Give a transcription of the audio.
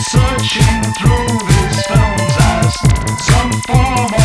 Searching through these films as some form